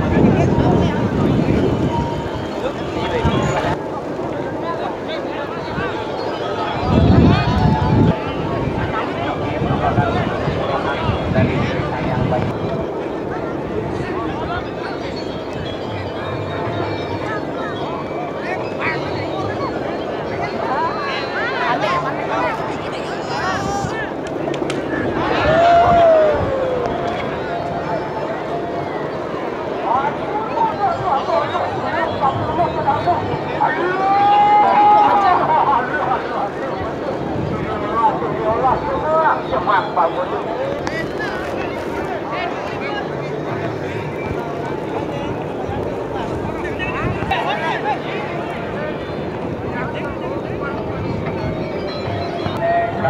Okay.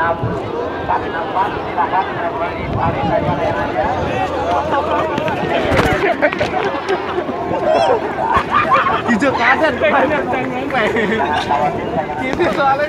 Namun, kami nampak silakan kembali balik saja layarnya. Hijau banyak cengeng Gini soalnya.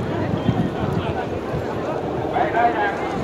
đây nè.